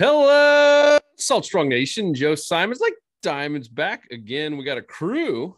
Hello, Salt Strong Nation. Joe Simonds, like Diamonds, back again. We got a crew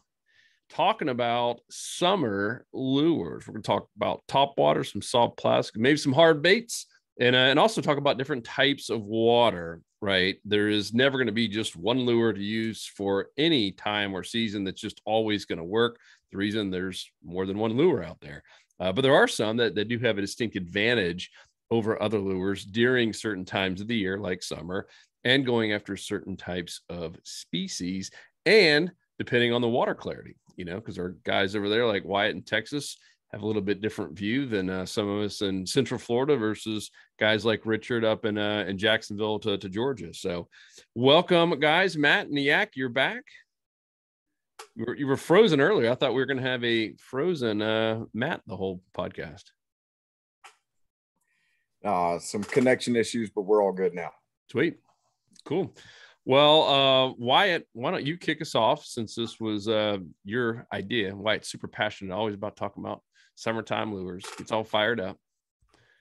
talking about summer lures. We're going to talk about top water, some soft plastic, maybe some hard baits, and, uh, and also talk about different types of water, right? There is never going to be just one lure to use for any time or season that's just always going to work. The reason there's more than one lure out there. Uh, but there are some that, that do have a distinct advantage over other lures during certain times of the year, like summer, and going after certain types of species. And depending on the water clarity, you know, because our guys over there, like Wyatt in Texas, have a little bit different view than uh, some of us in Central Florida versus guys like Richard up in uh, in Jacksonville to, to Georgia. So, welcome, guys. Matt and Yak, you're back. You were, you were frozen earlier. I thought we were going to have a frozen uh, Matt the whole podcast uh, some connection issues, but we're all good now. Sweet. Cool. Well, uh, Wyatt, why don't you kick us off since this was uh, your idea? Wyatt's super passionate, always about talking about summertime lures. It's all fired up.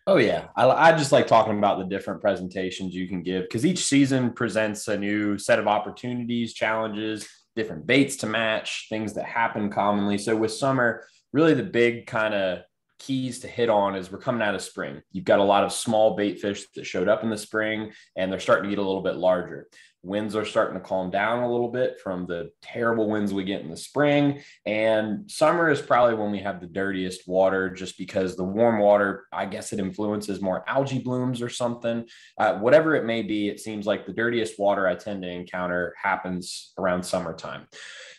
Oh yeah, I, I just like talking about the different presentations you can give because each season presents a new set of opportunities, challenges, different baits to match, things that happen commonly. So with summer, really the big kind of keys to hit on is we're coming out of spring. You've got a lot of small bait fish that showed up in the spring and they're starting to get a little bit larger. Winds are starting to calm down a little bit from the terrible winds we get in the spring. And summer is probably when we have the dirtiest water just because the warm water, I guess it influences more algae blooms or something. Uh, whatever it may be, it seems like the dirtiest water I tend to encounter happens around summertime.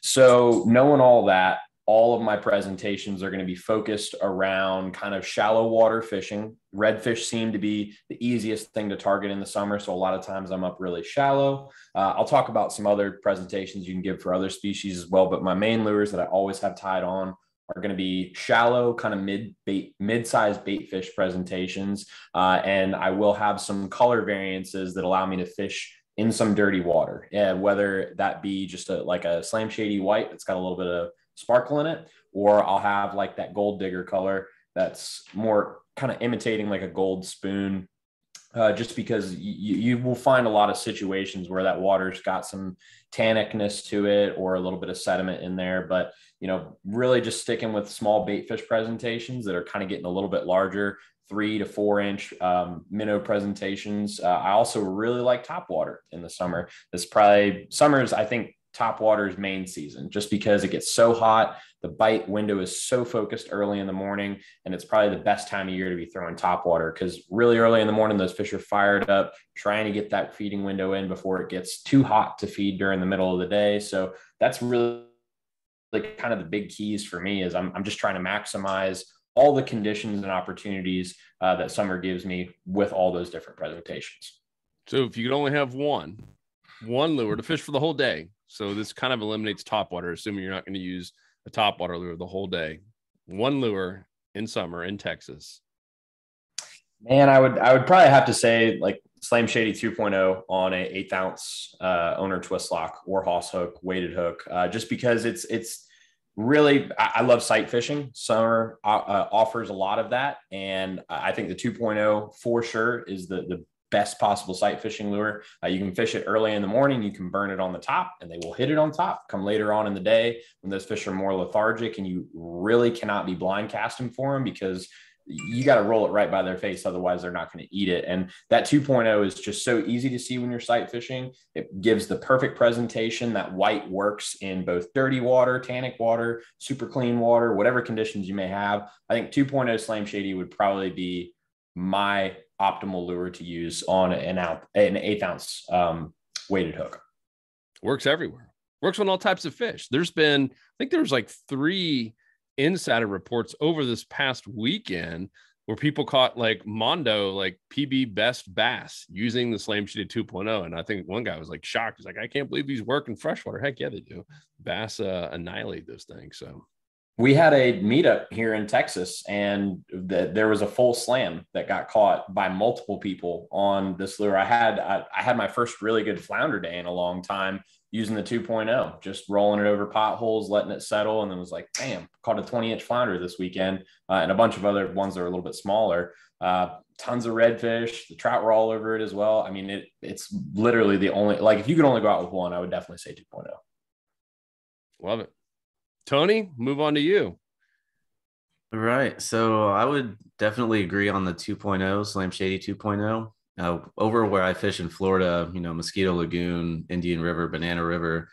So, knowing all that, all of my presentations are going to be focused around kind of shallow water fishing. Redfish seem to be the easiest thing to target in the summer. So a lot of times I'm up really shallow. Uh, I'll talk about some other presentations you can give for other species as well. But my main lures that I always have tied on are going to be shallow, kind of mid bait, mid-sized bait fish presentations. Uh, and I will have some color variances that allow me to fish in some dirty water, yeah, whether that be just a, like a slam shady white that's got a little bit of sparkle in it, or I'll have like that gold digger color that's more kind of imitating like a gold spoon. Uh, just because you, you will find a lot of situations where that water's got some tannicness to it or a little bit of sediment in there. But, you know, really just sticking with small bait fish presentations that are kind of getting a little bit larger, three to four inch um, minnow presentations. Uh, I also really like top water in the summer. This probably summers, I think top water's main season just because it gets so hot. The bite window is so focused early in the morning, and it's probably the best time of year to be throwing top water because really early in the morning, those fish are fired up trying to get that feeding window in before it gets too hot to feed during the middle of the day. So that's really like kind of the big keys for me is I'm, I'm just trying to maximize all the conditions and opportunities uh, that summer gives me with all those different presentations. So if you could only have one, one lure to fish for the whole day, so this kind of eliminates top water, assuming you're not going to use a top water lure the whole day. One lure in summer in Texas. Man, I would I would probably have to say like Slam Shady 2.0 on a eighth ounce uh, owner twist lock or Hoss hook, weighted hook, uh, just because it's it's really I, I love sight fishing. Summer uh, uh offers a lot of that, and I think the 2.0 for sure is the the best possible sight fishing lure. Uh, you can fish it early in the morning. You can burn it on the top and they will hit it on top. Come later on in the day when those fish are more lethargic and you really cannot be blind casting for them because you got to roll it right by their face. Otherwise, they're not going to eat it. And that 2.0 is just so easy to see when you're sight fishing. It gives the perfect presentation. That white works in both dirty water, tannic water, super clean water, whatever conditions you may have. I think 2.0 Slam Shady would probably be my optimal lure to use on an out an eighth ounce um, weighted hook. Works everywhere. Works on all types of fish. There's been, I think there was like three insider reports over this past weekend where people caught like Mondo, like PB best bass using the Slam Shady 2.0. And I think one guy was like shocked. He's like, I can't believe these work in freshwater. Heck yeah, they do. Bass uh, annihilate those things. So we had a meetup here in Texas, and the, there was a full slam that got caught by multiple people on this lure. I had I, I, had my first really good flounder day in a long time using the 2.0, just rolling it over potholes, letting it settle, and then was like, "Damn, caught a 20 inch flounder this weekend," uh, and a bunch of other ones that are a little bit smaller. Uh, tons of redfish. The trout were all over it as well. I mean, it it's literally the only like if you could only go out with one, I would definitely say 2.0. Love it. Tony, move on to you. Right. So I would definitely agree on the 2.0, Slam Shady 2.0. Uh, over where I fish in Florida, you know, Mosquito Lagoon, Indian River, Banana River.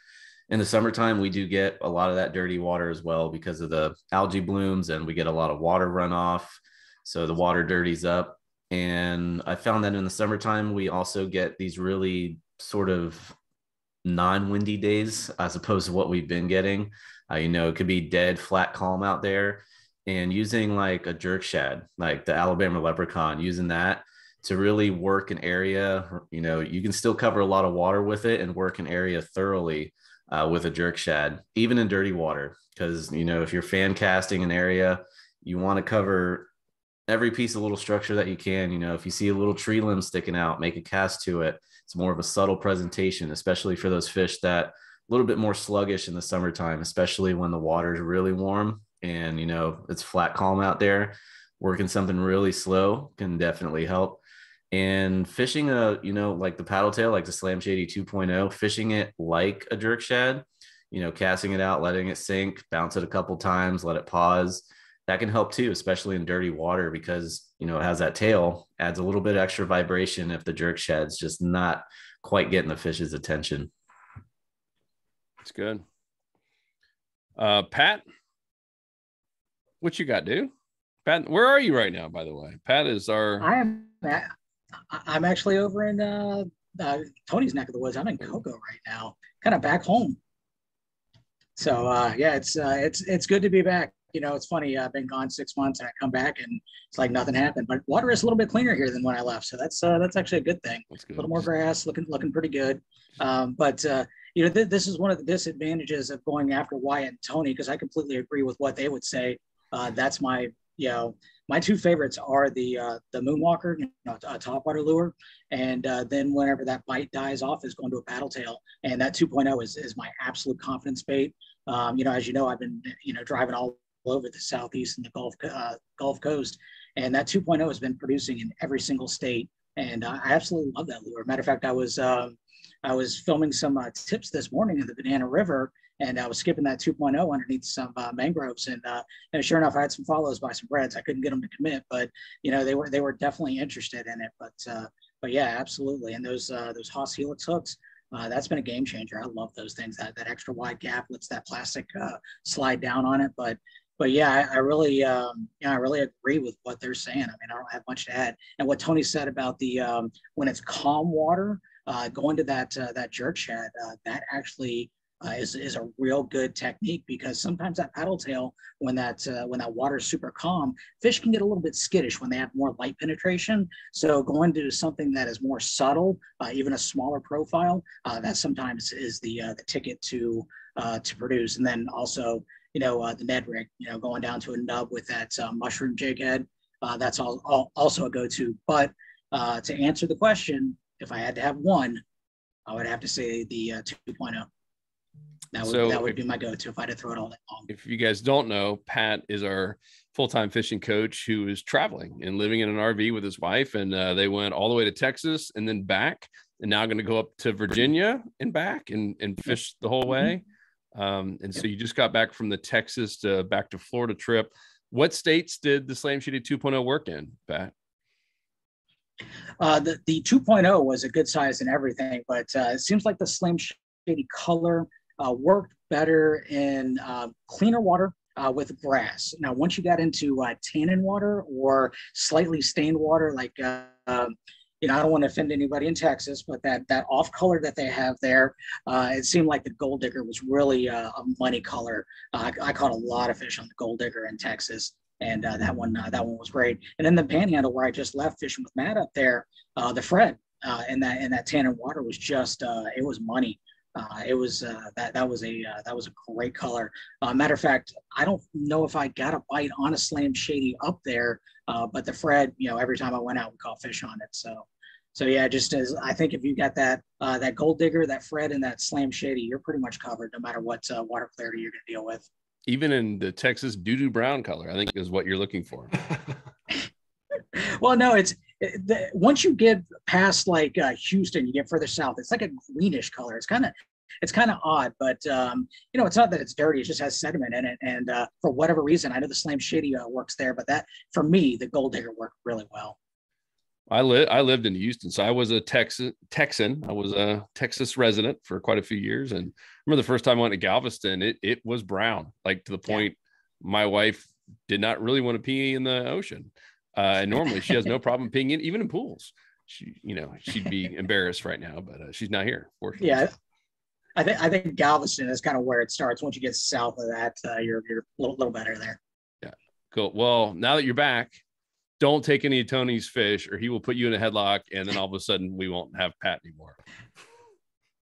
In the summertime, we do get a lot of that dirty water as well because of the algae blooms, and we get a lot of water runoff. So the water dirties up. And I found that in the summertime, we also get these really sort of non windy days as opposed to what we've been getting. Uh, you know, it could be dead, flat, calm out there. And using like a jerk shad, like the Alabama leprechaun, using that to really work an area, you know, you can still cover a lot of water with it and work an area thoroughly uh, with a jerk shad, even in dirty water. Because, you know, if you're fan casting an area, you want to cover every piece of little structure that you can. You know, if you see a little tree limb sticking out, make a cast to it. It's more of a subtle presentation, especially for those fish that a little bit more sluggish in the summertime, especially when the water is really warm and you know it's flat calm out there. Working something really slow can definitely help. And fishing a, you know, like the paddle tail, like the Slam Shady 2.0, fishing it like a jerk shad, you know, casting it out, letting it sink, bounce it a couple times, let it pause. That can help too, especially in dirty water because you know it has that tail, adds a little bit extra vibration if the jerk shad's just not quite getting the fish's attention. It's good. Uh, Pat, what you got, dude? Pat, where are you right now? By the way, Pat is our. I am. I'm actually over in uh, uh, Tony's neck of the woods. I'm in Cocoa right now, kind of back home. So uh, yeah, it's uh, it's it's good to be back. You know, it's funny. I've been gone six months, and I come back, and it's like nothing happened. But water is a little bit cleaner here than when I left, so that's uh, that's actually a good thing. Good. A little more grass, looking looking pretty good. Um, but uh, you know, th- this is one of the disadvantages of going after Wyatt and Tony because I completely agree with what they would say. Uh, that's my, you know, my two favorites are the uh, the Moonwalker, you know, a topwater lure, and uh, then whenever that bite dies off, is going to a paddle tail, and that 2.0 is is my absolute confidence bait. Um, you know, as you know, I've been you know driving all over the southeast and the Gulf uh, Gulf Coast, and that 2.0 has been producing in every single state, and I absolutely love that lure. Matter of fact, I was um, I was filming some uh, tips this morning in the Banana River, and I was skipping that 2.0 underneath some uh, mangroves, and uh, and sure enough, I had some follows by some reds. I couldn't get them to commit, but you know they were they were definitely interested in it. But uh, but yeah, absolutely. And those uh, those Hoss Helix hooks, uh, that's been a game changer. I love those things. That that extra wide gap lets that plastic slide down on it. But but yeah, I, I really um, yeah, I really agree with what they're saying. I mean, I don't have much to add. And what Tony said about the um, when it's calm water, uh, going to that uh, that jerk shad, uh, that actually uh, is, is a real good technique because sometimes that paddle tail, when that uh, when that water is super calm, fish can get a little bit skittish when they have more light penetration. So going to something that is more subtle, uh, even a smaller profile, that sometimes is the the ticket to to produce. And then also, you know, the Ned rig, you know, going down to a nub with that mushroom jig head, that's all, all, also a go-to. But to answer the question, if I had to have one, I would have to say the uh, 2.0. That would, So that would if- be my go-to if I had to throw it all day long. If you guys don't know, Pat is our full-time fishing coach who is traveling and living in an RV with his wife, and uh, they went all the way to Texas and then back, and now going to go up to Virginia and back and and fish the whole way. Um, and so you just got back from the Texas to back to Florida trip. What states did the Slam Shady 2.0 work in, Pat? Uh, the, the 2.0 was a good size and everything, but uh, it seems like the Slam Shady color uh, worked better in uh, cleaner water uh, with brass. Now, once you got into uh, tannin water or slightly stained water, like, uh, um, you know, I don't want to offend anybody in Texas, but that, that off color that they have there, uh, it seemed like the gold digger was really uh, a money color. Uh, I, I caught a lot of fish on the gold digger in Texas and uh, that one uh, that one was great. And then the panhandle where I just left fishing with Matt up there, uh, the Fred in that in that tannin water was just it was money. It was that that was a that was a great color. Matter of fact, I don't know if I got a bite on a slam shady up there, uh, but the Fred, you know, every time I went out, we caught fish on it. So, so yeah, just as I think if you got that uh, that gold digger, that Fred, and that slam shady, you're pretty much covered no matter what uh, water clarity you're going to deal with. Even in the Texas doo doo brown color, I think is what you're looking for. well, no, it's it, the, once you get past like uh, Houston, you get further south. It's like a greenish color. It's kind of it's kind of odd, but um, you know, it's not that it's dirty. It just has sediment in it, and uh, for whatever reason, I know the Slam Shady uh, works there, but that for me, the Gold Digger worked really well. I lived I lived in Houston, so I was a Texan. Texan. I was a Texas resident for quite a few years, and I remember the first time I went to Galveston, it it was brown, like to the point yeah. my wife did not really want to pee in the ocean. Uh, and normally she has no problem peeing in, even in pools. She, you know, she'd be embarrassed right now, but uh, she's not here. Fortunately. Yeah. I think I think Galveston is kind of where it starts. Once you get south of that, uh, you're you're a little, little better there. Yeah, cool. Well, now that you're back, don't take any of Tony's fish, or he will put you in a headlock, and then all of a sudden we won't have Pat anymore.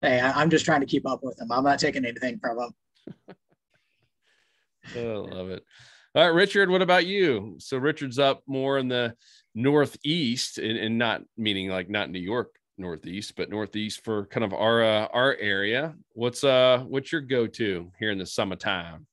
Hey, I, am just trying to keep up with him. I'm not taking anything from him. I love it. All right, Richard, what about you? So Richard's up more in the northeast, and, and not meaning like not New York northeast, but northeast for kind of our uh, our area. What's uh what's your go to here in the summertime?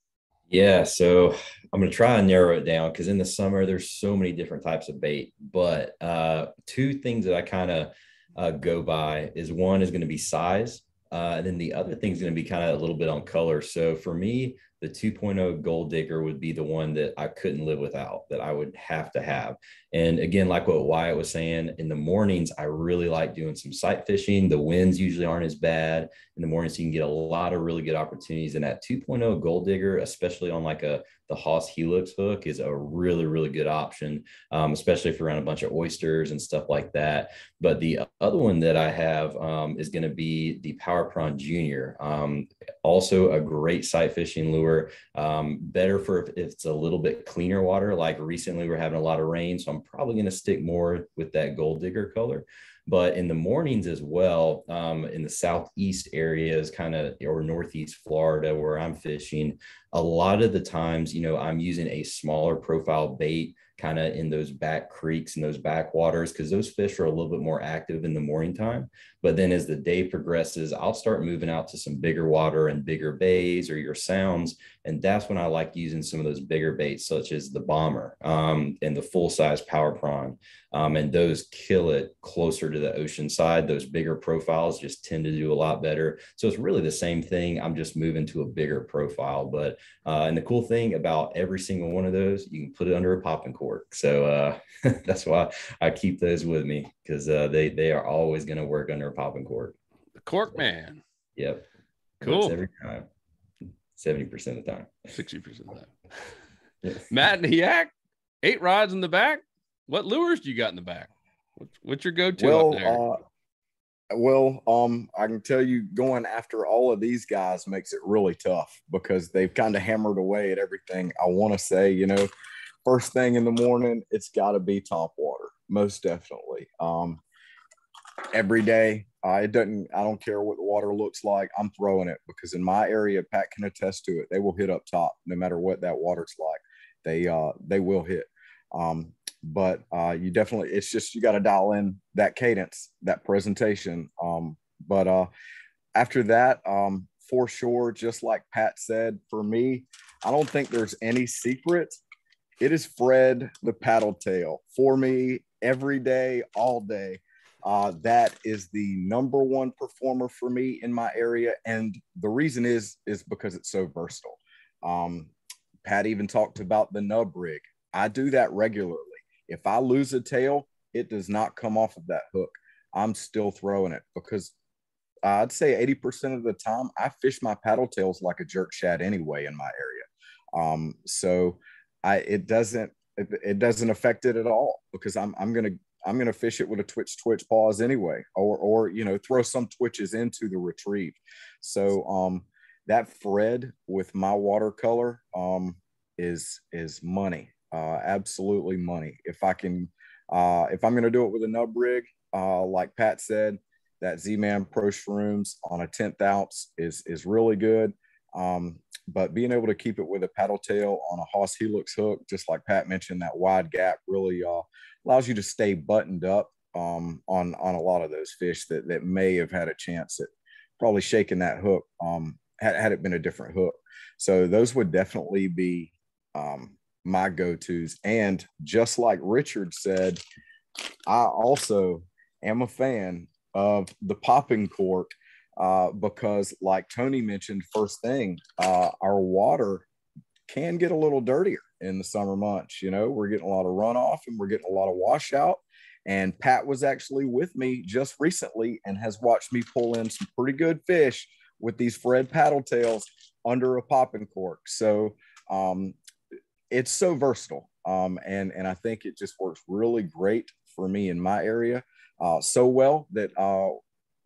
Yeah, so I'm gonna try and narrow it down because in the summer there's so many different types of bait. But uh, two things that I kind of uh, go by is one is going to be size, uh, and then the other thing is going to be kind of a little bit on color. So for me, the 2.0 gold digger would be the one that I couldn't live without, that I would have to have. And again, like what Wyatt was saying, in the mornings, I really like doing some sight fishing. The winds usually aren't as bad in the mornings. So you can get a lot of really good opportunities. And that 2.0 gold digger, especially on like a the Hoss Helix hook, is a really, really good option, um, especially if you're around a bunch of oysters and stuff like that. But the other one that I have um, is going to be the Power Prawn Junior. Um, also a great sight fishing lure. Um, better for if it's a little bit cleaner water. Like recently, we're having a lot of rain, so I'm probably going to stick more with that gold digger color. But in the mornings as well, um, in the southeast areas, kind of or northeast Florida, where I'm fishing, a lot of the times, you know, I'm using a smaller profile bait kind of in those back creeks and those backwaters because those fish are a little bit more active in the morning time. But then as the day progresses, I'll start moving out to some bigger water and bigger bays or your sounds. And that's when I like using some of those bigger baits, such as the bomber um, and the full size power prawn. Um, and those kill it closer to the ocean side. Those bigger profiles just tend to do a lot better. So it's really the same thing. I'm just moving to a bigger profile. But, uh, and the cool thing about every single one of those, you can put it under a popping cork. So uh, that's why I keep those with me because uh, they, they are always going to work under a popping cork. The cork man. Yep. Cool. every time. 70% of the time. 60% of the time. yes. Matt Niak, eight rods in the back. What lures do you got in the back? What's, what's your go-to well, up there? Uh, well, um, I can tell you going after all of these guys makes it really tough because they've kind of hammered away at everything. I want to say, you know, first thing in the morning, it's got to be top water, most definitely. Um, every day, uh, it doesn't. I don't care what the water looks like. I'm throwing it because in my area, Pat can attest to it. They will hit up top, no matter what that water's like. They uh, they will hit. Um, but uh, you definitely, it's just you got to dial in that cadence, that presentation. Um, but uh, after that, um, for sure, just like Pat said, for me, I don't think there's any secret. It is Fred the paddle tail for me every day, all day. Uh, that is the number one performer for me in my area, and the reason is is because it's so versatile. Um, Pat even talked about the nub rig. I do that regularly. If I lose a tail, it does not come off of that hook. I'm still throwing it because I'd say 80% of the time I fish my paddle tails like a jerk shad anyway in my area. Um, so I it doesn't it, it doesn't affect it at all because I'm I'm gonna I'm gonna fish it with a twitch twitch pause anyway, or or you know throw some twitches into the retrieve. So um, that Fred with my watercolor um, is is money uh, absolutely money. If I can, uh, if I'm going to do it with a nub rig, uh, like Pat said, that Z-Man Pro Shrooms on a 10th ounce is, is really good. Um, but being able to keep it with a paddle tail on a Hoss Helix hook, just like Pat mentioned, that wide gap really uh, allows you to stay buttoned up um, on, on a lot of those fish that, that may have had a chance at probably shaking that hook um, had, had it been a different hook. So those would definitely be um, my go-tos. And just like Richard said, I also am a fan of the popping cork uh, because, like Tony mentioned, first thing, uh, our water can get a little dirtier in the summer months. You know, we're getting a lot of runoff and we're getting a lot of washout. And Pat was actually with me just recently and has watched me pull in some pretty good fish with these Fred paddle tails under a popping cork. So um, it's so versatile. Um, and, and I think it just works really great for me in my area. Uh, so well that uh,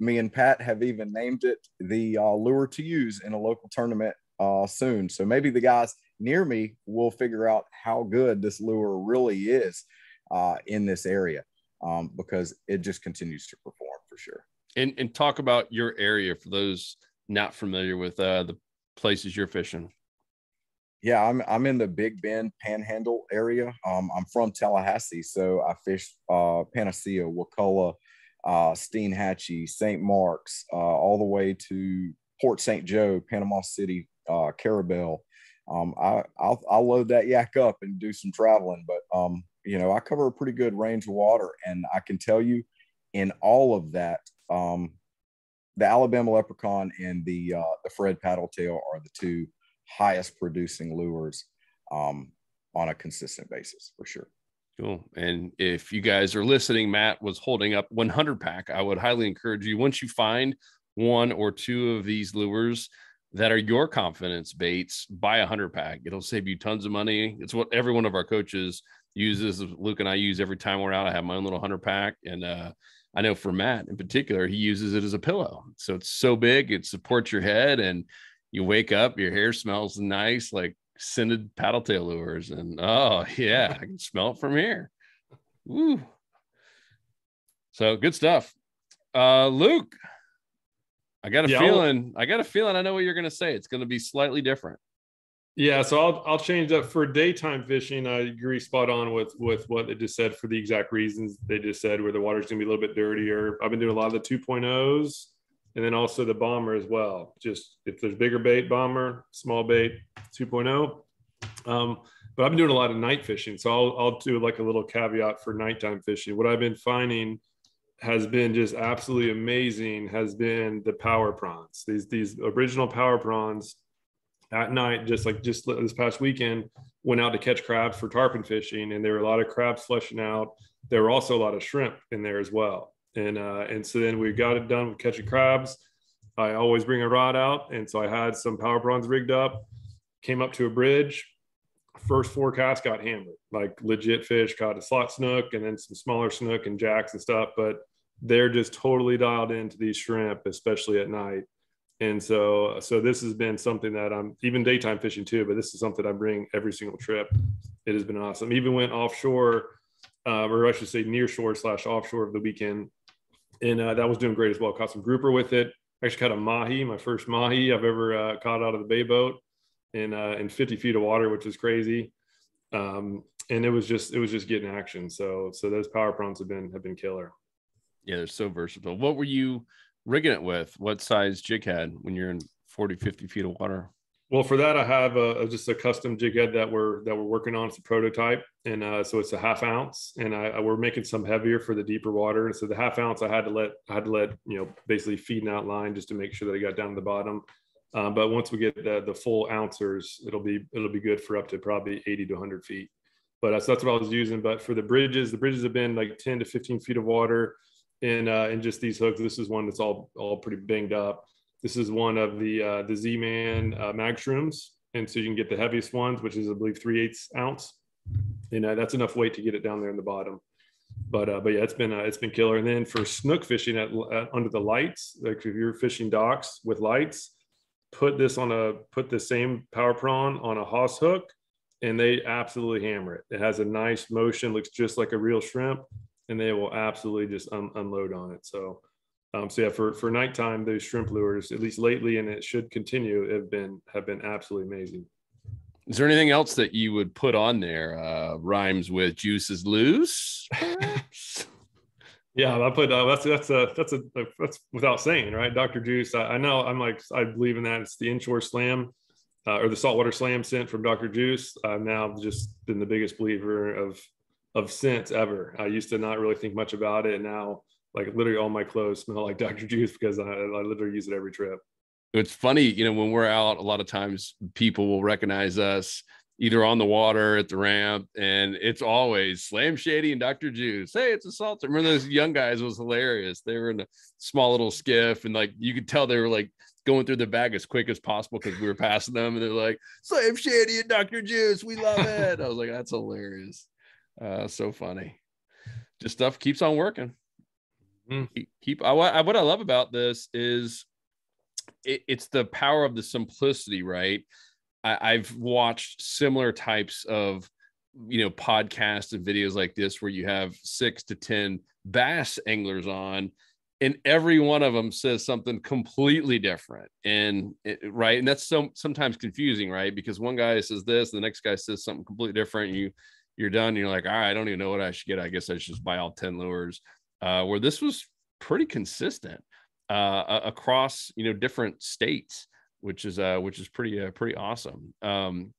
me and Pat have even named it the uh, lure to use in a local tournament uh, soon. So maybe the guys near me will figure out how good this lure really is uh, in this area um, because it just continues to perform for sure. And, and talk about your area for those not familiar with uh, the places you're fishing. Yeah, I'm I'm in the Big Bend Panhandle area. Um, I'm from Tallahassee, so I fish uh, Panacea, Wakulla, uh, Steinhatchee, St. Marks, uh, all the way to Port St. Joe, Panama City, uh, Carrabelle. Um, I I'll, I'll load that yak up and do some traveling, but um, you know I cover a pretty good range of water, and I can tell you, in all of that, um, the Alabama Leprechaun and the uh, the Fred Paddletail are the two highest producing lures um, on a consistent basis for sure. Cool. And if you guys are listening, Matt was holding up 100 pack. I would highly encourage you once you find one or two of these lures that are your confidence baits, buy a 100 pack. It'll save you tons of money. It's what every one of our coaches uses. Luke and I use every time we're out. I have my own little 100 pack. And uh, I know for Matt in particular, he uses it as a pillow. So it's so big, it supports your head and you wake up, your hair smells nice, like scented paddle tail lures. And oh, yeah, I can smell it from here. Woo. So good stuff. Uh, Luke, I got a yeah, feeling, I'll... I got a feeling I know what you're going to say. It's going to be slightly different. Yeah, so I'll I'll change that for daytime fishing. I agree spot on with with what they just said for the exact reasons they just said, where the water's gonna be a little bit dirtier. I've been doing a lot of the 2.0s and then also the bomber as well. Just if there's bigger bait, bomber, small bait, 2.0. Um, but I've been doing a lot of night fishing, so I'll I'll do like a little caveat for nighttime fishing. What I've been finding has been just absolutely amazing. Has been the power prawns. These these original power prawns at night, just like just this past weekend, went out to catch crabs for tarpon fishing, and there were a lot of crabs flushing out. There were also a lot of shrimp in there as well and uh, and so then we got it done with catching crabs. I always bring a rod out, and so I had some power prawns rigged up. Came up to a bridge. First four casts got hammered, like legit fish. Caught a slot snook, and then some smaller snook and jacks and stuff. But they're just totally dialed into these shrimp, especially at night. And so, so this has been something that I'm even daytime fishing too, but this is something I bring every single trip. It has been awesome. Even went offshore, uh, or I should say near shore slash offshore of the weekend and uh, that was doing great as well. Caught some grouper with it. Actually caught a mahi, my first mahi I've ever uh, caught out of the bay boat in uh, in 50 feet of water, which is crazy. Um, and it was just it was just getting action. So so those power prawns have been have been killer. Yeah, they're so versatile. What were you rigging it with? What size jig head when you're in 40, 50 feet of water? Well, for that, I have a, just a custom jig head that we're that we're working on. It's a prototype, and uh, so it's a half ounce, and I, I, we're making some heavier for the deeper water. And so the half ounce, I had to let I had to let you know basically feed an outline just to make sure that it got down to the bottom. Uh, but once we get the, the full ounces, it'll be it'll be good for up to probably 80 to 100 feet. But that's, that's what I was using. But for the bridges, the bridges have been like 10 to 15 feet of water, and uh, and just these hooks. This is one that's all all pretty banged up. This is one of the uh, the Z-Man uh, mag shrooms, and so you can get the heaviest ones, which is I believe three eighths ounce, and uh, that's enough weight to get it down there in the bottom. But uh, but yeah, it's been uh, it's been killer. And then for snook fishing at, at under the lights, like if you're fishing docks with lights, put this on a put the same power prawn on a hoss hook, and they absolutely hammer it. It has a nice motion, looks just like a real shrimp, and they will absolutely just un- unload on it. So um, so yeah, for for nighttime, those shrimp lures, at least lately, and it should continue, have been have been absolutely amazing. Is there anything else that you would put on there? Uh, rhymes with juices loose. yeah, I put uh, that's that's a that's a that's without saying, right? Dr. Juice. I, I, know I'm like I believe in that. It's the inshore slam. uh, or the saltwater slam scent from Dr. Juice. I've now just been the biggest believer of of scents ever. I used to not really think much about it. Now, like literally all my clothes smell like Dr. Juice because I, I literally use it every trip. It's funny, you know, when we're out, a lot of times people will recognize us either on the water at the ramp, and it's always Slam Shady and Dr. Juice. Hey, it's a salt. Remember those young guys was hilarious. They were in a small little skiff, and like you could tell they were like going through the bag as quick as possible because we were passing them, and they're like Slam Shady and Dr. Juice. We love it. I was like, that's hilarious. Uh, so funny. Just stuff keeps on working. Mm. Keep, keep I, what I love about this is it, it's the power of the simplicity, right? I, I've watched similar types of you know podcasts and videos like this where you have six to ten bass anglers on and every one of them says something completely different and it, right? And that's so sometimes confusing right? Because one guy says this the next guy says something completely different you you're done. You're like all right i don't even know what i should get. I guess i should just buy all 10 lures uh, where this was pretty consistent uh, across you know different states which is uh which is pretty uh, pretty awesome. Um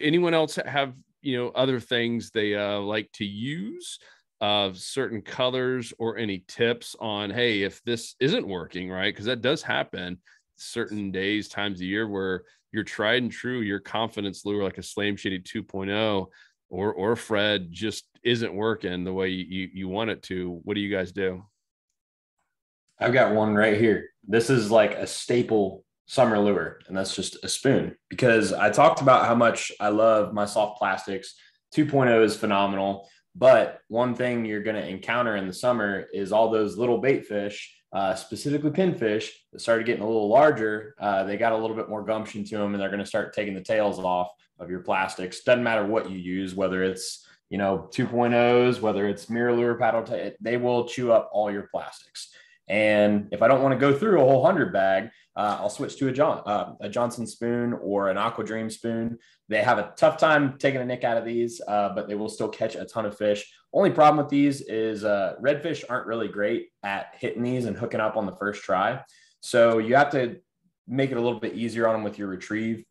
anyone else have you know other things they uh like to use of certain colors or any tips on hey if this isn't working right? Because that does happen certain days times a year where your tried and true your confidence lure like a slam shady 2.0 or or fred just isn't working the way you you want it to what do you guys do i've got one right here this is like a staple summer lure and that's just a spoon because i talked about how much i love my soft plastics 2.0 is phenomenal but one thing you're going to encounter in the summer is all those little bait fish, uh, specifically pinfish, that started getting a little larger. Uh, they got a little bit more gumption to them, and they're going to start taking the tails off of your plastics. Doesn't matter what you use, whether it's you know 2.0s, whether it's MirrOlure paddle, t- they will chew up all your plastics. And if I don't want to go through a whole hundred bag, uh, I'll switch to a John uh, a Johnson spoon or an Aqua Dream spoon. They have a tough time taking a nick out of these, uh, but they will still catch a ton of fish. Only problem with these is uh, redfish aren't really great at hitting these and hooking up on the first try. So you have to make it a little bit easier on them with your retrieve.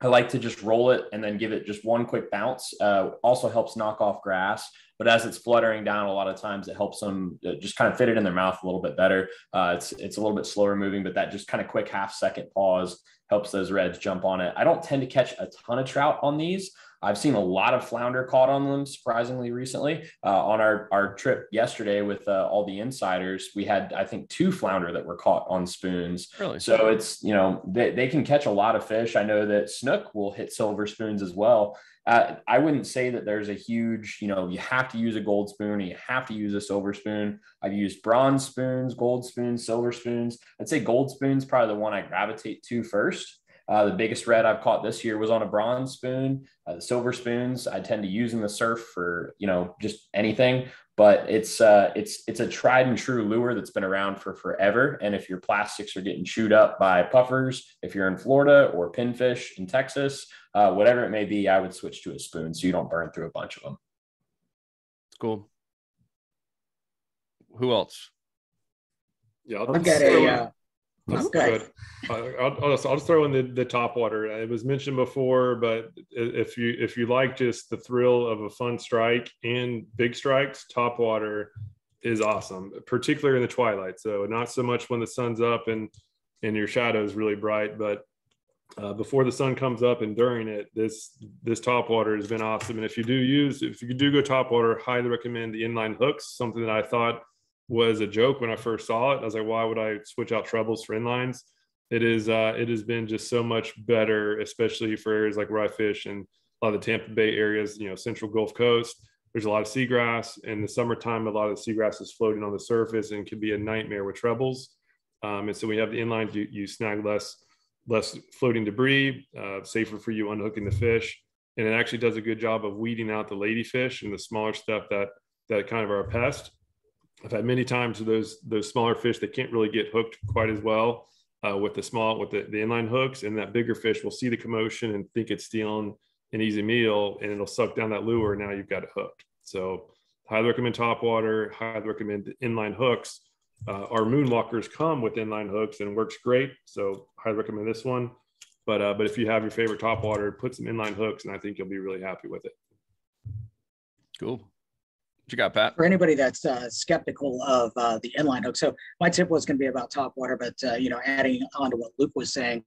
I like to just roll it and then give it just one quick bounce. Uh, also helps knock off grass. But as it's fluttering down, a lot of times it helps them uh, just kind of fit it in their mouth a little bit better. Uh, it's it's a little bit slower moving, but that just kind of quick half second pause helps those reds jump on it. I don't tend to catch a ton of trout on these. I've seen a lot of flounder caught on them surprisingly recently. Uh, on our, our trip yesterday with uh, all the insiders, we had, I think, two flounder that were caught on spoons. Really? So it's, you know, they, they can catch a lot of fish. I know that snook will hit silver spoons as well. Uh, I wouldn't say that there's a huge, you know, you have to use a gold spoon, and you have to use a silver spoon. I've used bronze spoons, gold spoons, silver spoons. I'd say gold spoons probably the one I gravitate to first. Uh, the biggest red I've caught this year was on a bronze spoon. Uh, the silver spoons I tend to use in the surf for you know just anything, but it's uh, it's it's a tried and true lure that's been around for forever. And if your plastics are getting chewed up by puffers, if you're in Florida or pinfish in Texas, uh, whatever it may be, I would switch to a spoon so you don't burn through a bunch of them. It's cool. Who else? Yeah, I'll, I'll a. Uh, Okay. I'll, I'll, just, I'll just throw in the, the top water. It was mentioned before, but if you if you like just the thrill of a fun strike and big strikes, top water is awesome, particularly in the twilight. So not so much when the sun's up and and your shadow is really bright, but uh, before the sun comes up and during it, this this top water has been awesome. And if you do use, if you do go top water, highly recommend the inline hooks. Something that I thought was a joke when I first saw it. I was like, why would I switch out trebles for inlines? It is uh, it has been just so much better, especially for areas like where I fish and a lot of the Tampa Bay areas, you know, Central Gulf Coast. There's a lot of seagrass. In the summertime, a lot of the seagrass is floating on the surface and can be a nightmare with trebles. Um, and so we have the inlines, you, you snag less less floating debris, uh, safer for you unhooking the fish, and it actually does a good job of weeding out the ladyfish and the smaller stuff that that kind of are a pest. I've had many times those those smaller fish that can't really get hooked quite as well uh, with the small with the, the inline hooks, and that bigger fish will see the commotion and think it's stealing an easy meal, and it'll suck down that lure. And now you've got it hooked. So highly recommend top water. Highly recommend inline hooks. Uh, our moonwalkers come with inline hooks and works great. So highly recommend this one. But uh, but if you have your favorite top water, put some inline hooks, and I think you'll be really happy with it. Cool. What you got, Pat? For anybody that's uh, skeptical of uh, the inline hook, so my tip was going to be about top water, but uh, you know, adding on to what Luke was saying,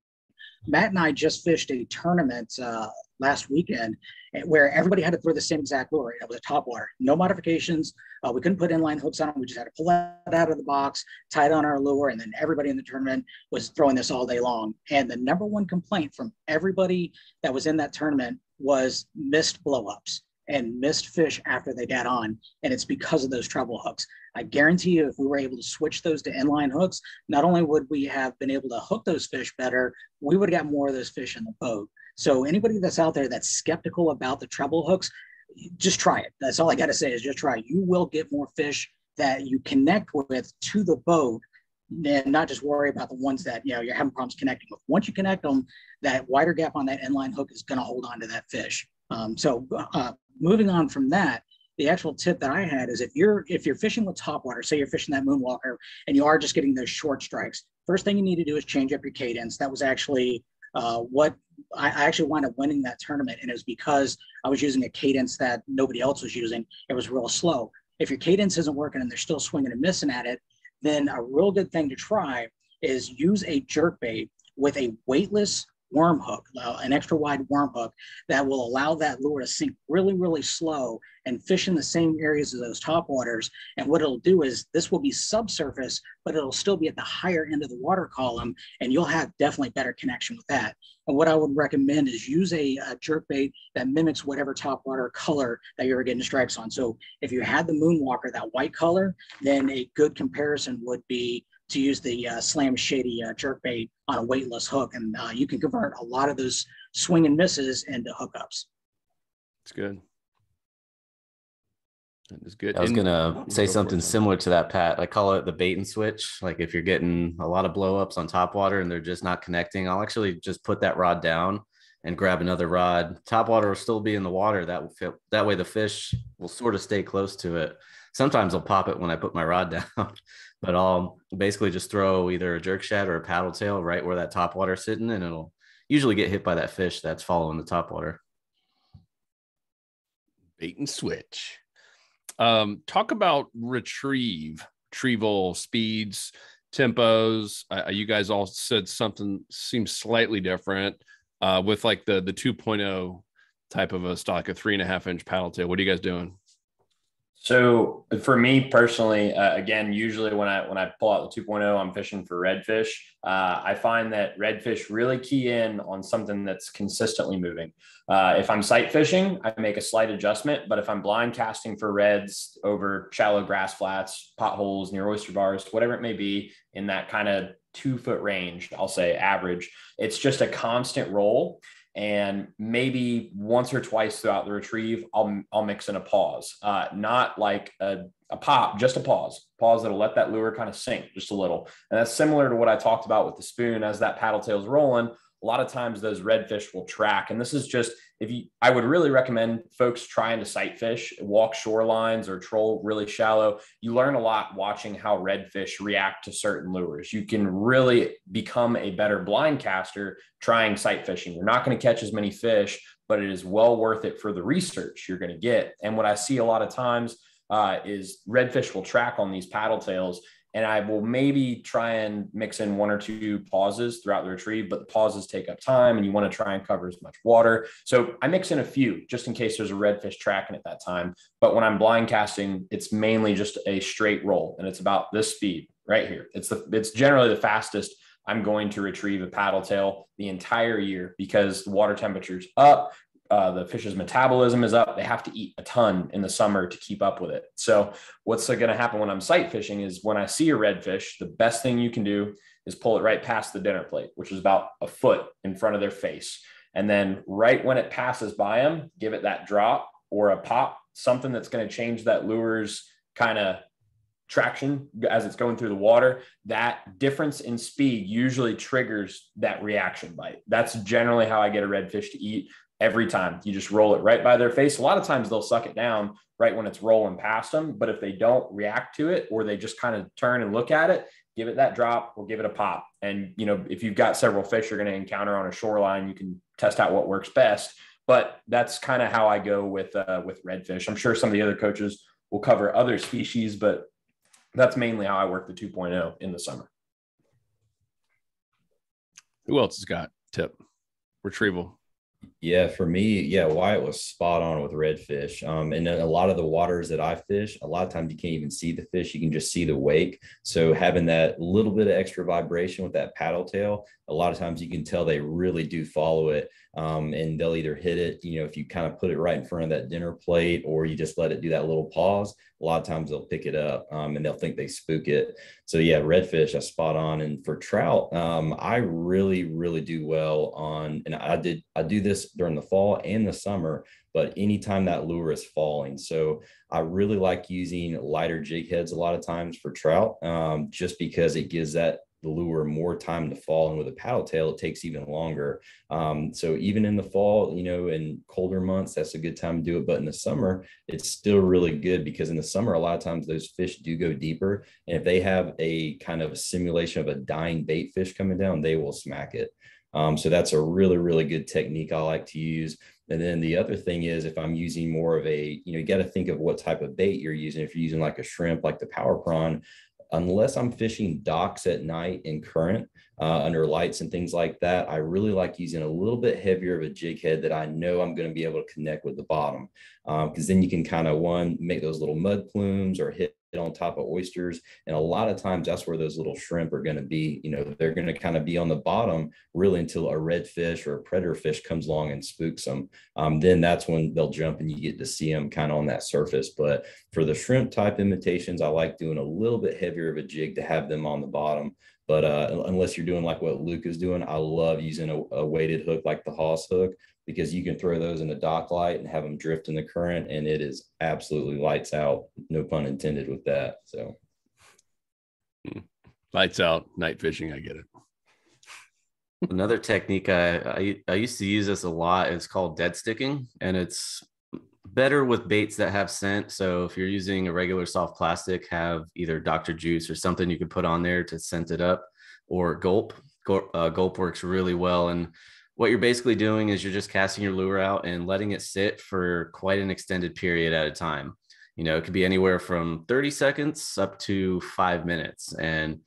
Matt and I just fished a tournament uh, last weekend where everybody had to throw the same exact lure. It was a top water, no modifications. Uh, we couldn't put inline hooks on it. We just had to pull it out of the box, tie it on our lure, and then everybody in the tournament was throwing this all day long. And the number one complaint from everybody that was in that tournament was missed blowups and missed fish after they got on. And it's because of those treble hooks. I guarantee you, if we were able to switch those to inline hooks, not only would we have been able to hook those fish better, we would have got more of those fish in the boat. So anybody that's out there that's skeptical about the treble hooks, just try it. That's all I got to say is just try. You will get more fish that you connect with to the boat and not just worry about the ones that you know you're having problems connecting with. Once you connect them, that wider gap on that inline hook is going to hold on to that fish. Um, so uh, moving on from that, the actual tip that I had is if you're if you're fishing with topwater, say you're fishing that moonwalker and you are just getting those short strikes, first thing you need to do is change up your cadence. That was actually uh, what I, I, actually wound up winning that tournament, and it was because I was using a cadence that nobody else was using. It was real slow. If your cadence isn't working and they're still swinging and missing at it, then a real good thing to try is use a jerk bait with a weightless worm hook, uh, an extra wide worm hook that will allow that lure to sink really, really slow and fish in the same areas of those top waters. And what it'll do is this will be subsurface, but it'll still be at the higher end of the water column, and you'll have definitely better connection with that. And what I would recommend is use a, a jerk bait that mimics whatever top water color that you're getting strikes on. So if you had the Moonwalker, that white color, then a good comparison would be to use the uh, Slam Shady uh, jerk bait on a weightless hook, and uh, you can convert a lot of those swing and misses into hookups. It's good. That is good. I was gonna say something similar to that, Pat. I call it the bait and switch. Like if you're getting a lot of blowups on top water and they're just not connecting, I'll actually just put that rod down and grab another rod. Top water will still be in the water. That will fit. That way the fish will sort of stay close to it. Sometimes I'll pop it when I put my rod down, but I'll basically just throw either a jerk shad or a paddle tail right where that top water is sitting, and it'll usually get hit by that fish that's following the top water. Bait and switch. Um, talk about retrieve, retrieval speeds, tempos. Uh, you guys all said something seems slightly different uh, with like the the 2.0 type of a stock, a three and a half inch paddle tail. What are you guys doing? So for me personally, uh, again, usually when I when I pull out the 2.0, I'm fishing for redfish. Uh, I find that redfish really key in on something that's consistently moving. Uh, if I'm sight fishing, I make a slight adjustment, but if I'm blind casting for reds over shallow grass flats, potholes near oyster bars, whatever it may be, in that kind of two foot range, I'll say average, it's just a constant roll and maybe once or twice throughout the retrieve, I'll I'll mix in a pause, uh, not like a, a pop, just a pause, pause that'll let that lure kind of sink just a little, and that's similar to what I talked about with the spoon as that paddle tail's rolling a lot of times those redfish will track. And this is just if you, I would really recommend folks trying to sight fish, walk shorelines or troll really shallow. You learn a lot watching how redfish react to certain lures. You can really become a better blind caster trying sight fishing. You're not going to catch as many fish, but it is well worth it for the research you're going to get. And what I see a lot of times uh, is redfish will track on these paddle tails and I will maybe try and mix in one or two pauses throughout the retrieve, but the pauses take up time and you want to try and cover as much water. So I mix in a few just in case there's a redfish tracking at that time. But when I'm blind casting, it's mainly just a straight roll and it's about this speed right here. It's the it's generally the fastest I'm going to retrieve a paddle tail the entire year because the water temperature's up uh, the fish's metabolism is up. They have to eat a ton in the summer to keep up with it. So, what's going to happen when I'm sight fishing is when I see a redfish, the best thing you can do is pull it right past the dinner plate, which is about a foot in front of their face. And then, right when it passes by them, give it that drop or a pop, something that's going to change that lure's kind of traction as it's going through the water, that difference in speed usually triggers that reaction bite. That's generally how I get a redfish to eat every time. You just roll it right by their face. A lot of times they'll suck it down right when it's rolling past them. But if they don't react to it or they just kind of turn and look at it, give it that drop or give it a pop. And, you know, if you've got several fish you're going to encounter on a shoreline, you can test out what works best. But that's kind of how I go with, uh, with redfish. I'm sure some of the other coaches will cover other species, but that's mainly how I work the 2.0 in the summer. Who else has got tip retrieval? Yeah, for me, yeah, Wyatt was spot on with redfish. Um, and a lot of the waters that I fish, a lot of times you can't even see the fish; you can just see the wake. So having that little bit of extra vibration with that paddle tail, a lot of times you can tell they really do follow it. Um, and they'll either hit it, you know, if you kind of put it right in front of that dinner plate, or you just let it do that little pause. A lot of times they'll pick it up um, and they'll think they spook it. So yeah, redfish, I spot on. And for trout, um, I really, really do well on, and I did, I do this during the fall and the summer, but anytime that lure is falling. So I really like using lighter jig heads a lot of times for trout, um, just because it gives that the lure more time to fall and with a paddle tail it takes even longer. Um, so even in the fall you know in colder months that's a good time to do it. But in the summer it's still really good because in the summer a lot of times those fish do go deeper. And if they have a kind of a simulation of a dying bait fish coming down they will smack it. Um, so that's a really really good technique i like to use. And then the other thing is if I'm using more of a, you know, you got to think of what type of bait you're using. If you're using like a shrimp, like the power prawn, unless I'm fishing docks at night in current uh, under lights and things like that, I really like using a little bit heavier of a jig head that I know I'm going to be able to connect with the bottom. Because um, then you can kind of one make those little mud plumes or hit on top of oysters. And a lot of times that's where those little shrimp are going to be. You know, they're going to kind of be on the bottom really until a red fish or a predator fish comes along and spooks them. Um, then that's when they'll jump and you get to see them kind of on that surface. But for the shrimp type imitations, I like doing a little bit heavier of a jig to have them on the bottom. But uh, unless you're doing like what Luke is doing, I love using a, a weighted hook like the Hoss hook because you can throw those in a dock light and have them drift in the current and it is absolutely lights out no pun intended with that so. Hmm. lights out night fishing i get it. Another technique I, I i used to use this a lot it's called dead sticking and it's better with baits that have scent so if you're using a regular soft plastic have either dr juice or something you can put on there to scent it up or gulp. Uh, gulp works really well and what you're basically doing is you're just casting your lure out and letting it sit for quite an extended period at a time. You know, it could be anywhere from 30 seconds up to five minutes. And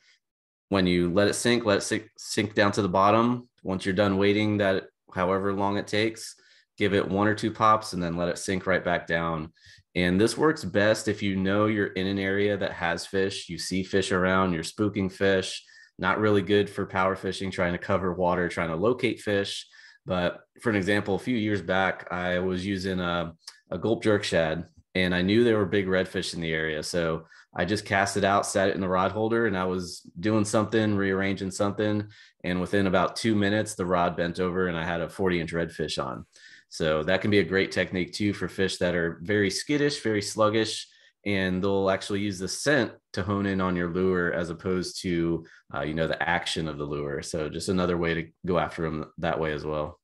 when you let it sink, let it sink, sink down to the bottom. Once you're done waiting that however long it takes, give it one or two pops and then let it sink right back down. And this works best if you know you're in an area that has fish, you see fish around, you're spooking fish, not really good for power fishing, trying to cover water, trying to locate fish. But for an example, a few years back, I was using a, a gulp jerk shad and I knew there were big redfish in the area. So I just cast it out, sat it in the rod holder, and I was doing something, rearranging something. And within about two minutes, the rod bent over and I had a 40 inch redfish on. So that can be a great technique too for fish that are very skittish, very sluggish, and they'll actually use the scent to hone in on your lure as opposed to uh, you know the action of the lure. So just another way to go after them that way as well.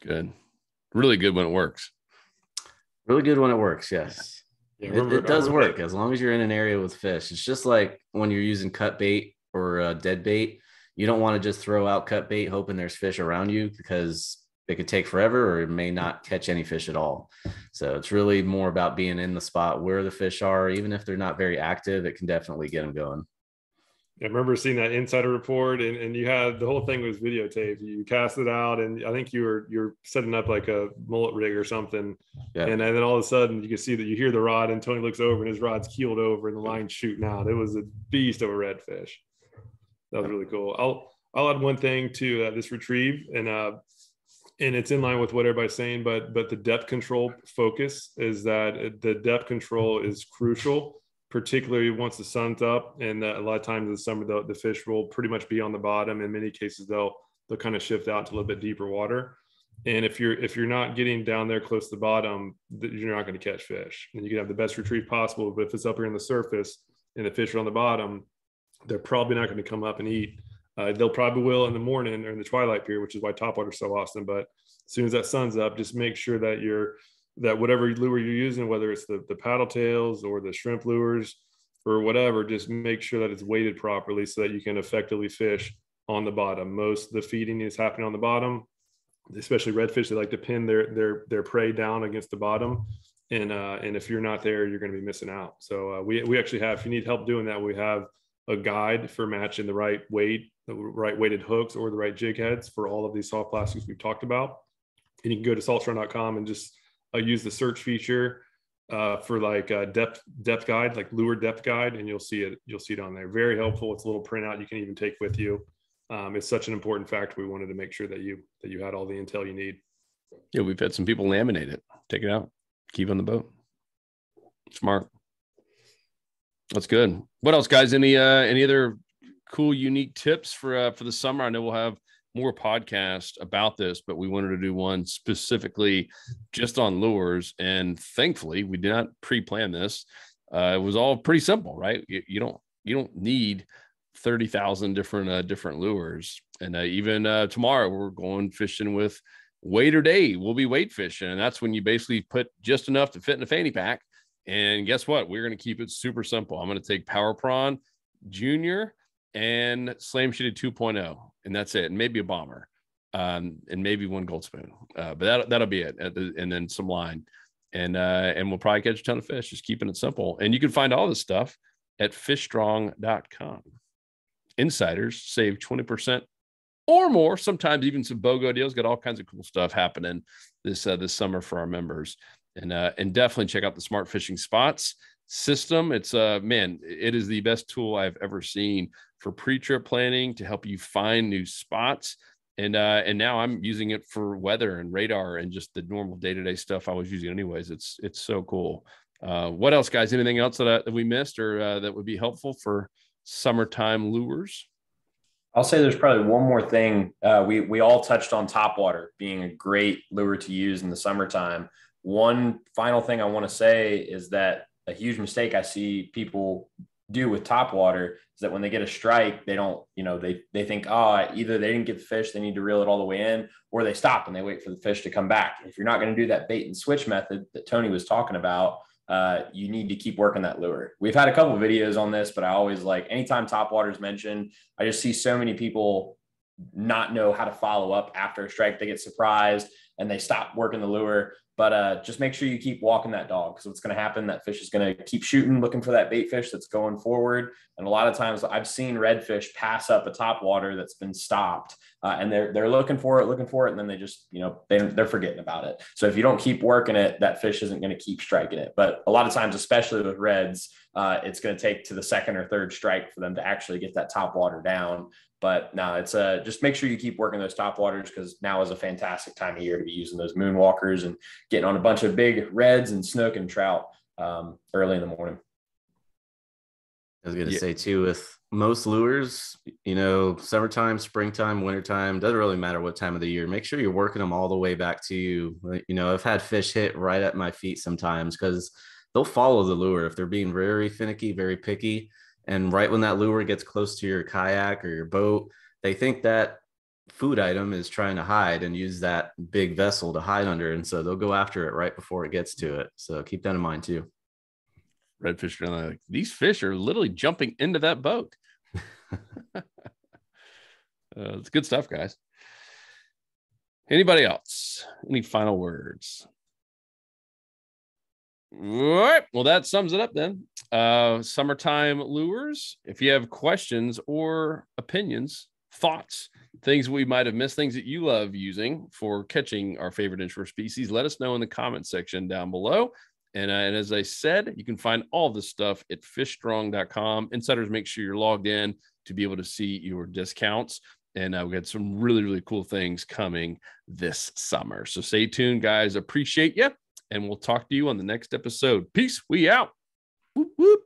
Good. Really good when it works. Really good when it works yes. Yeah, it, it, does work as long as you're in an area with fish. It's just like when you're using cut bait or uh, dead bait you don't want to just throw out cut bait hoping there's fish around you because it could take forever or it may not catch any fish at all. So it's really more about being in the spot where the fish are. Even if they're not very active, it can definitely get them going. I remember seeing that insider report and, and you had the whole thing was videotaped. You cast it out and I think you were you're setting up like a mullet rig or something. Yeah. And, and then all of a sudden you can see that you hear the rod and Tony looks over and his rod's keeled over and the line's shooting out. It was a beast of a redfish. That was really cool. I'll I'll add one thing to uh, this retrieve and uh, and it's in line with what everybody's saying but but the depth control focus is that the depth control is crucial particularly once the sun's up and a lot of times in the summer the, the fish will pretty much be on the bottom. In many cases they'll they'll kind of shift out to a little bit deeper water. And if you're if you're not getting down there close to the bottom you're not going to catch fish. And you can have the best retrieve possible but if it's up here on the surface and the fish are on the bottom they're probably not going to come up and eat uh, they'll probably will in the morning or in the twilight period, which is why topwater is so awesome. But as soon as that sun's up, just make sure that you're that whatever lure you're using, whether it's the, the paddle tails or the shrimp lures, or whatever, just make sure that it's weighted properly so that you can effectively fish on the bottom. Most of the feeding is happening on the bottom, especially redfish. They like to pin their their their prey down against the bottom, and uh, and if you're not there, you're going to be missing out. So uh, we we actually have. If you need help doing that, we have a guide for matching the right weight, the right weighted hooks, or the right jig heads for all of these soft plastics we've talked about. And you can go to saltstrong.com and just uh, use the search feature uh, for like a depth depth guide, like lure depth guide, and you'll see it. You'll see it on there. Very helpful. It's a little printout you can even take with you. Um, it's such an important fact. We wanted to make sure that you that you had all the intel you need. Yeah, we've had some people laminate it, take it out, keep on the boat. Smart. That's good. What else, guys? Any uh any other cool, unique tips for uh for the summer? I know we'll have more podcasts about this, but we wanted to do one specifically just on lures. And thankfully, we did not pre-plan this. Uh, it was all pretty simple, right? You, you don't you don't need thirty thousand different uh, different lures. And uh, even uh, tomorrow, we're going fishing with Wader Day. We'll be weight fishing, and that's when you basically put just enough to fit in a fanny pack. And guess what? We're going to keep it super simple. I'm going to take Power Prawn Junior and Slam Shady 2.0, and that's it. And maybe a bomber, um, and maybe one gold spoon. Uh, but that that'll be it. And then some line, and uh, and we'll probably catch a ton of fish. Just keeping it simple. And you can find all this stuff at fishstrong.com. Insiders save 20% or more, sometimes even some BOGO deals. Got all kinds of cool stuff happening this uh, this summer for our members. And uh, and definitely check out the smart fishing spots system. It's uh man, it is the best tool I've ever seen for pre-trip planning to help you find new spots. And uh and now I'm using it for weather and radar and just the normal day-to-day stuff I was using anyways. It's it's so cool. Uh what else guys? Anything else that, uh, that we missed or uh, that would be helpful for summertime lures? I'll say there's probably one more thing. Uh, we we all touched on top water being a great lure to use in the summertime. One final thing I want to say is that a huge mistake I see people do with top water is that when they get a strike, they don't, you know, they they think, oh, either they didn't get the fish, they need to reel it all the way in, or they stop and they wait for the fish to come back. If you're not going to do that bait and switch method that Tony was talking about, uh, you need to keep working that lure. We've had a couple videos on this, but I always like anytime top water is mentioned, I just see so many people not know how to follow up after a strike. They get surprised and they stop working the lure. But uh, just make sure you keep walking that dog because what's going to happen, that fish is going to keep shooting, looking for that bait fish that's going forward. And a lot of times I've seen redfish pass up a top water that's been stopped uh, and they're, they're looking for it, looking for it. And then they just, you know, they, they're forgetting about it. So if you don't keep working it, that fish isn't going to keep striking it. But a lot of times, especially with reds, uh, it's going to take to the second or third strike for them to actually get that top water down. But no, it's uh, just make sure you keep working those top waters because now is a fantastic time of year to be using those moonwalkers and getting on a bunch of big reds and snook and trout um, early in the morning. I was going to yeah. say too, with most lures, you know, summertime, springtime, wintertime, doesn't really matter what time of the year. Make sure you're working them all the way back to you. You know, I've had fish hit right at my feet sometimes because they'll follow the lure if they're being very finicky, very picky. And right when that lure gets close to your kayak or your boat, they think that food item is trying to hide and use that big vessel to hide under. And so they'll go after it right before it gets to it. So keep that in mind too. Redfish are like, these fish are literally jumping into that boat. uh, it's good stuff, guys. Anybody else? Any final words? All right. Well, that sums it up then. Uh, summertime lures. If you have questions or opinions, thoughts, things we might have missed, things that you love using for catching our favorite inshore species, let us know in the comment section down below. And, uh, and as I said, you can find all this stuff at fishstrong.com. Insiders, make sure you're logged in to be able to see your discounts. And uh, we got some really, really cool things coming this summer. So stay tuned, guys. Appreciate you and we'll talk to you on the next episode. Peace. We out. Whoop, whoop.